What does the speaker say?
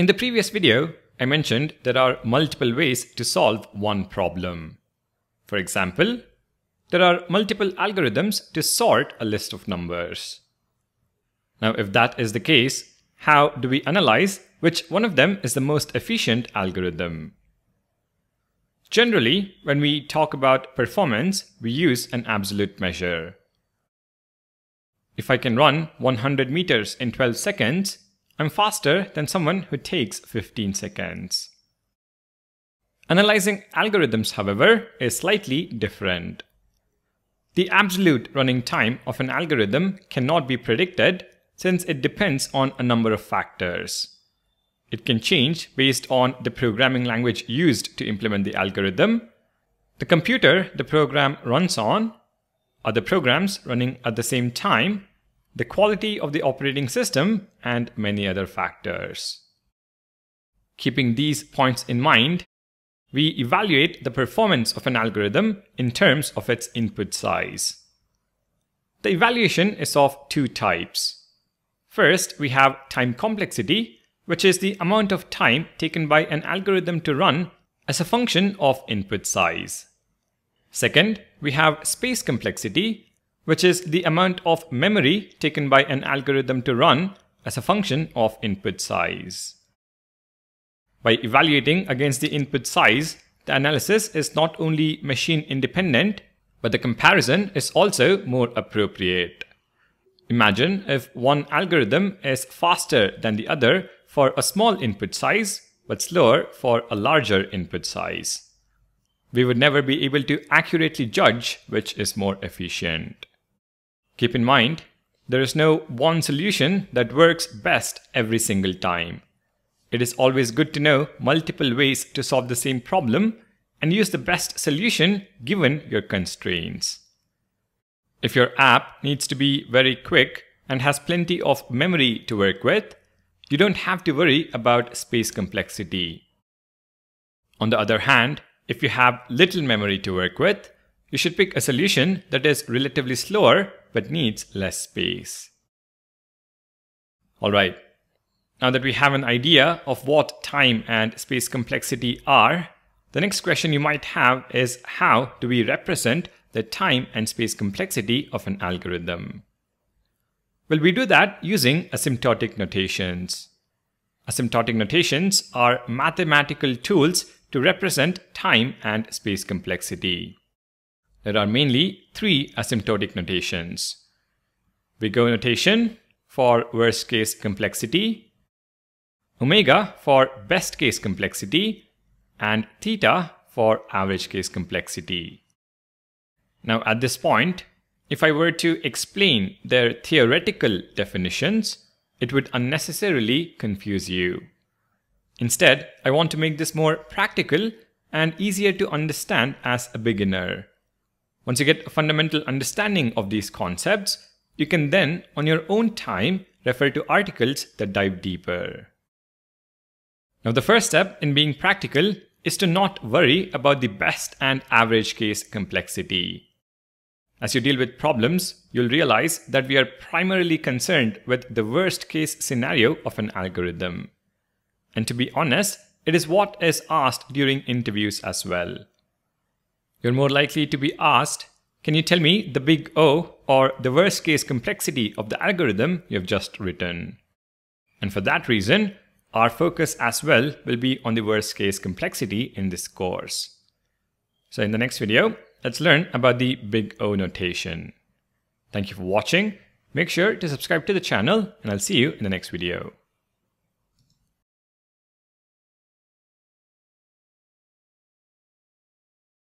In the previous video, I mentioned there are multiple ways to solve one problem. For example, there are multiple algorithms to sort a list of numbers. Now, if that is the case, how do we analyze which one of them is the most efficient algorithm? Generally, when we talk about performance, we use an absolute measure. If I can run 100 meters in 12 seconds, I'm faster than someone who takes 15 seconds. Analyzing algorithms, however, is slightly different. The absolute running time of an algorithm cannot be predicted since it depends on a number of factors. It can change based on the programming language used to implement the algorithm, the computer the program runs on, other programs running at the same time, the quality of the operating system, and many other factors. Keeping these points in mind, we evaluate the performance of an algorithm in terms of its input size. The evaluation is of two types. First, we have time complexity, which is the amount of time taken by an algorithm to run as a function of input size. Second, we have space complexity, which is the amount of memory taken by an algorithm to run as a function of input size. By evaluating against the input size, the analysis is not only machine independent, but the comparison is also more appropriate. Imagine if one algorithm is faster than the other for a small input size, but slower for a larger input size. We would never be able to accurately judge which is more efficient. Keep in mind, there is no one solution that works best every single time. It is always good to know multiple ways to solve the same problem and use the best solution given your constraints. If your app needs to be very quick and has plenty of memory to work with, you don't have to worry about space complexity. On the other hand, if you have little memory to work with, you should pick a solution that is relatively slower but needs less space. Alright, now that we have an idea of what time and space complexity are, the next question you might have is how do we represent the time and space complexity of an algorithm? Well, we do that using asymptotic notations. Asymptotic notations are mathematical tools to represent time and space complexity. There are mainly three asymptotic notations. Big O notation for worst case complexity, omega for best case complexity, and theta for average case complexity. Now at this point, if I were to explain their theoretical definitions, it would unnecessarily confuse you. Instead, I want to make this more practical and easier to understand as a beginner. Once you get a fundamental understanding of these concepts, you can then, on your own time, refer to articles that dive deeper. Now the first step in being practical is to not worry about the best and average case complexity. As you deal with problems, you'll realize that we are primarily concerned with the worst case scenario of an algorithm. And to be honest, it is what is asked during interviews as well. You're more likely to be asked, can you tell me the big O or the worst case complexity of the algorithm you've just written? And for that reason, our focus as well will be on the worst case complexity in this course. So in the next video, let's learn about the big O notation. Thank you for watching. Make sure to subscribe to the channel and I'll see you in the next video.